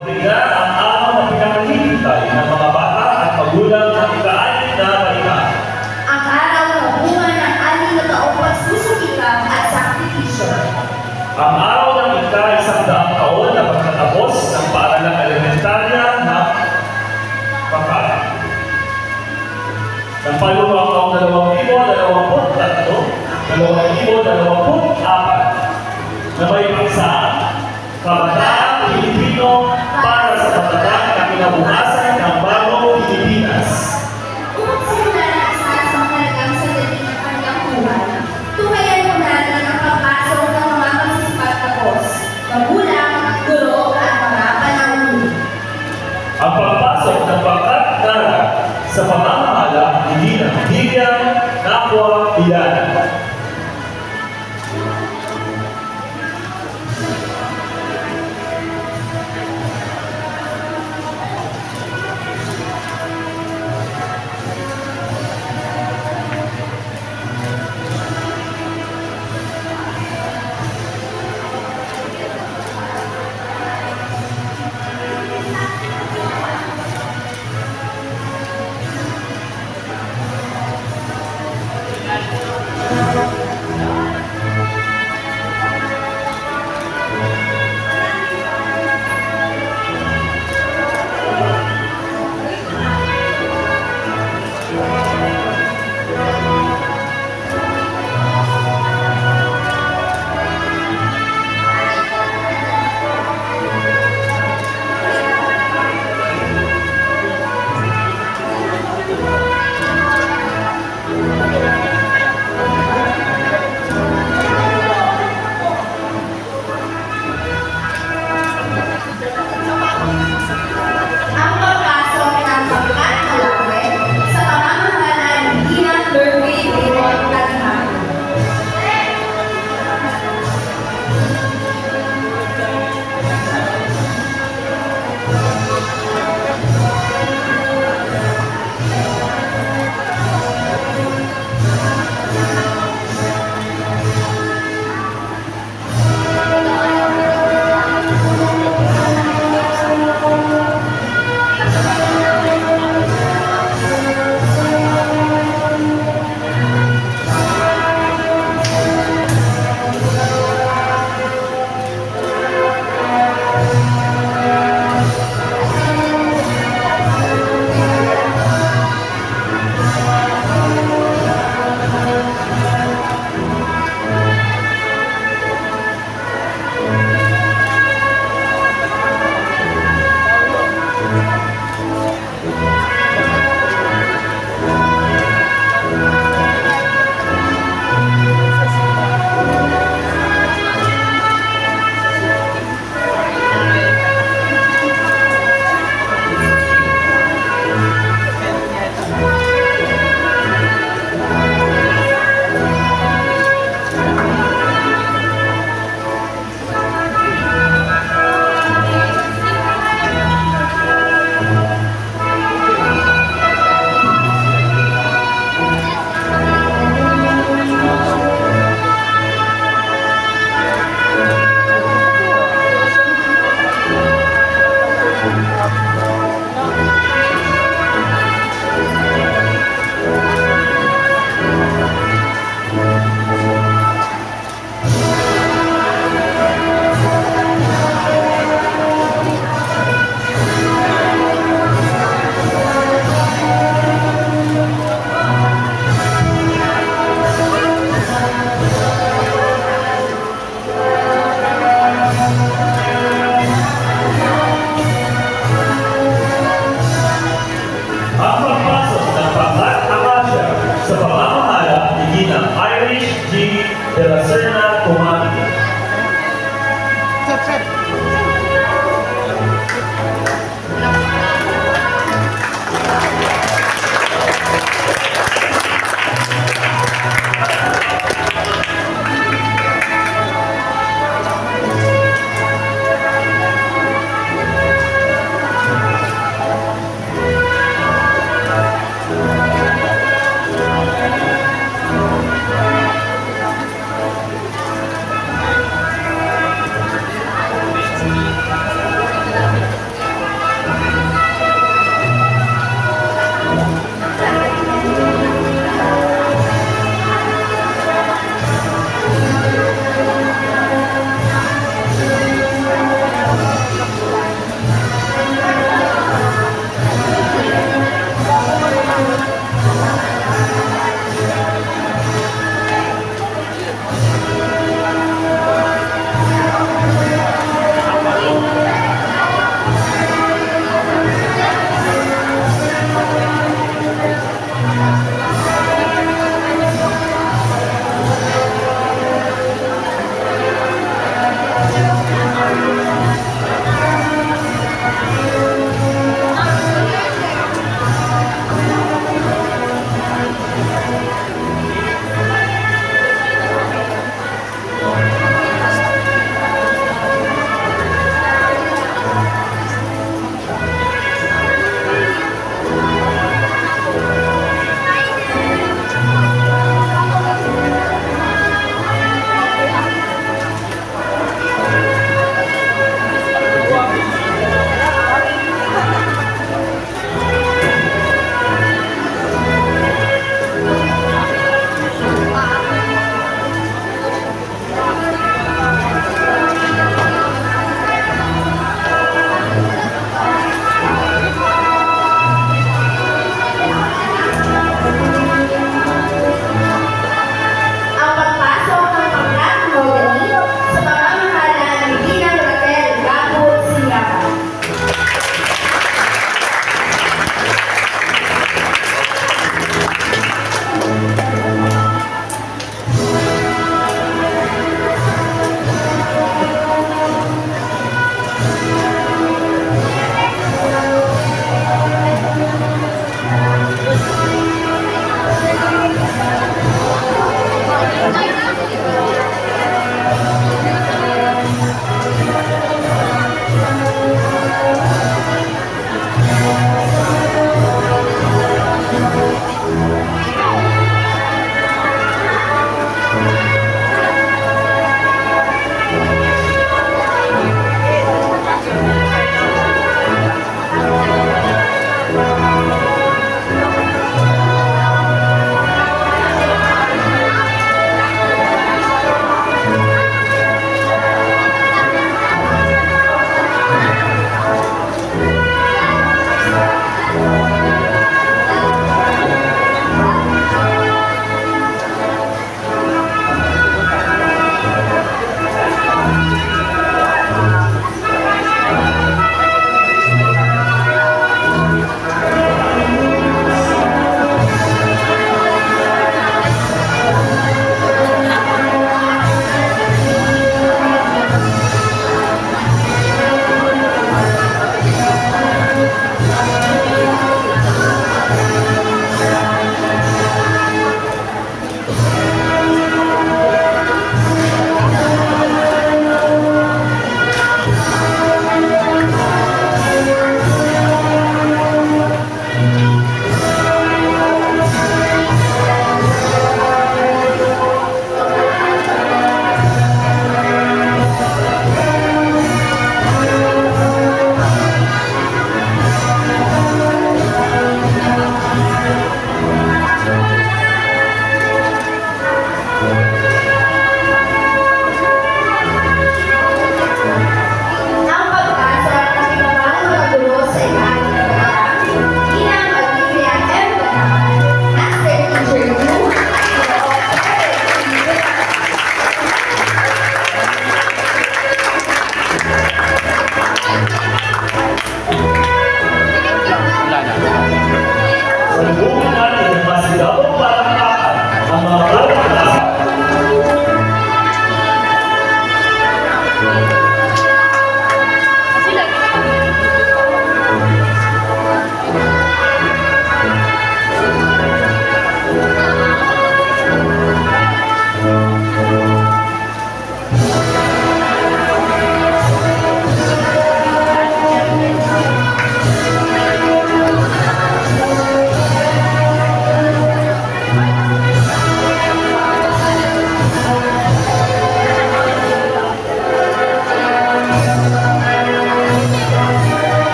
Bigla ang araw na pinakahihintay ng mga bata at magulang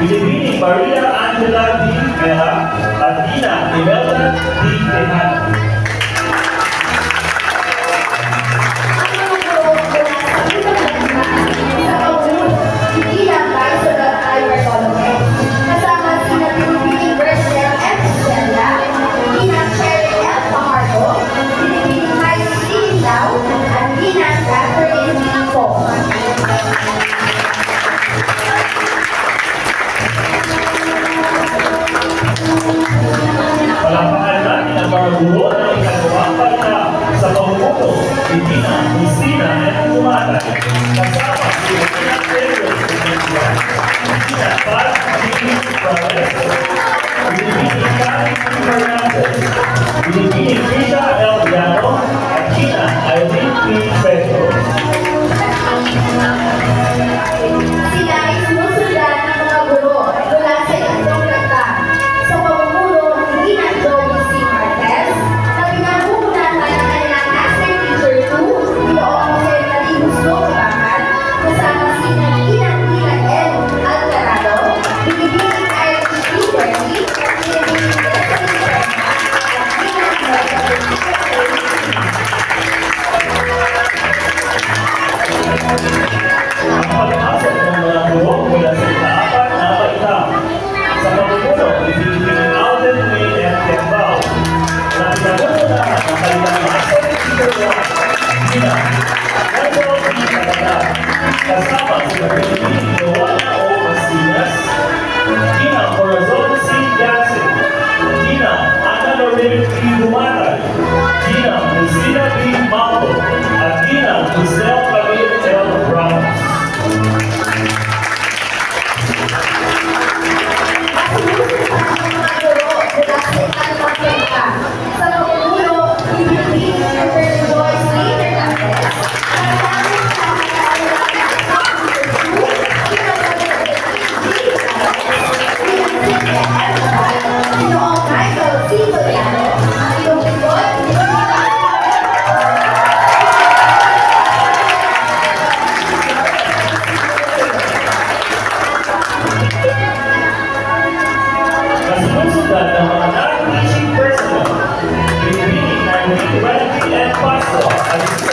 BJP ने आंचला जी गया Gracias.